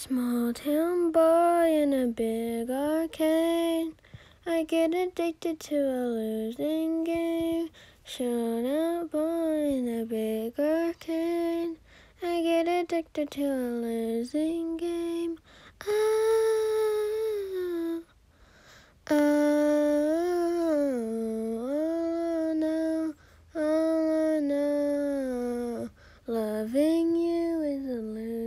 Small town boy in a big arcade. I get addicted to a losing game. Shown up boy in a big arcade. I get addicted to a losing game. Oh, oh, all I know, all I know, loving you is a losing